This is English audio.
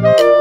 Música